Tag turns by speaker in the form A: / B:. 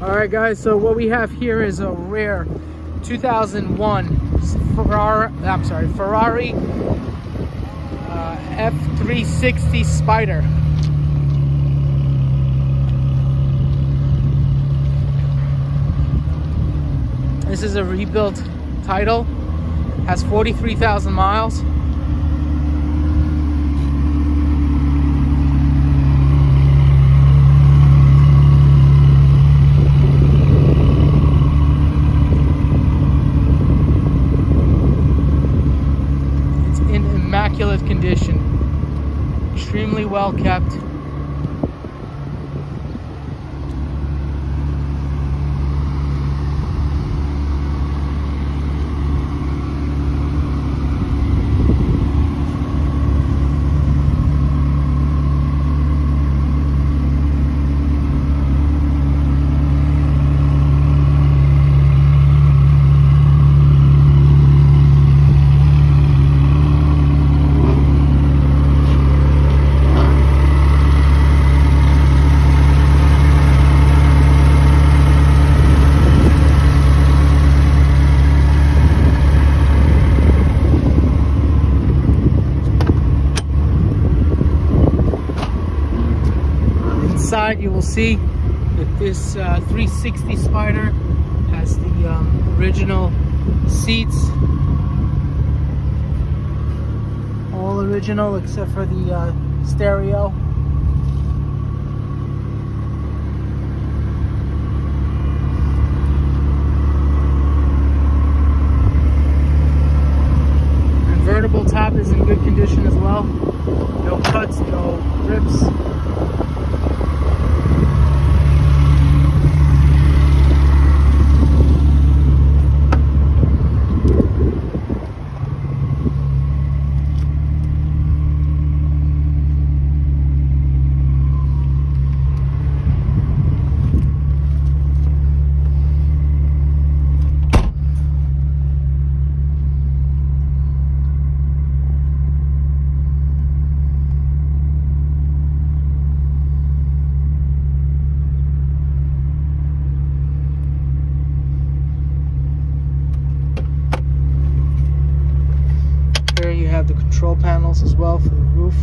A: All right, guys, so what we have here is a rare 2001 Ferrari, I'm sorry, Ferrari uh, F360 Spider. This is a rebuilt title, has 43,000 miles. Immaculate condition. Extremely well kept. Inside you will see that this uh, 360 Spider has the um, original seats. All original except for the uh, stereo. Convertible top is in good condition as well. No cuts no have the control panels as well for the roof.